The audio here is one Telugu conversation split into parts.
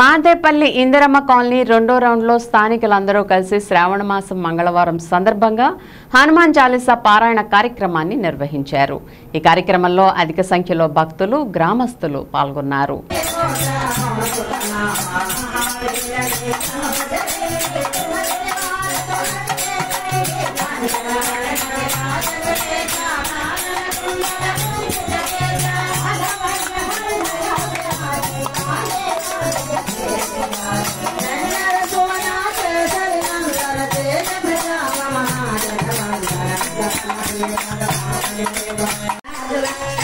మాదేపల్లి ఇందిరమ్మ కాలనీ రెండో రౌండ్లో స్థానికులందరూ కలిసి శ్రావణ మాసం మంగళవారం సందర్భంగా హనుమాన్ చాలీసా పారాయణ కార్యక్రమాన్ని నిర్వహించారు. ఈ కార్యక్రమంలో అధిక సంఖ్యలో భక్తులు గ్రామస్తులు పాల్గొన్నారు. I'm gonna go to the.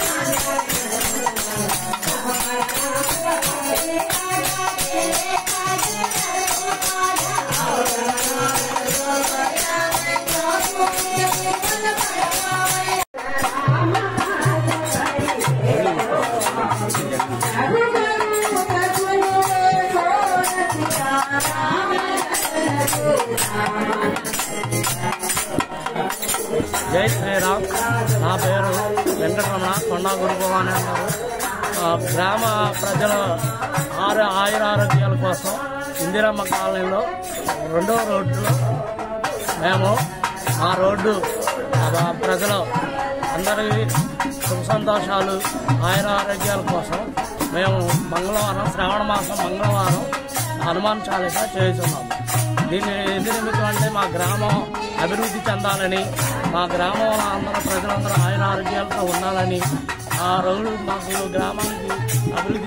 జై శ్రీరామ్. నా పేరు వెంకటరమణ. కొండా గురుభవాని అంటారు ఆ, గ్రామ ప్రజల ఆరు ఆయుర ఆరోగ్యాల కోసం ఇందిరమ్మ కాలనీలో రెండో రోడ్డులో మేము ఆ రోడ్డు ప్రజలు అందరి సుఖ సంతోషాలు ఆయుర ఆరోగ్యాల కోసం మేము మంగళవారం శ్రావణ మాసం మంగళవారం హనుమాన్ చాలీస చేస్తున్నాం దీన్ని ఎందుకు నిమిత్తం అంటే మా గ్రామం అభివృద్ధి చెందాలని మా గ్రామంలో అందరూ ప్రజలందరూ ఆయన ఆరోగ్యాలతో ఉండాలని. ఆ రోజు మాకు గ్రామానికి అభివృద్ధి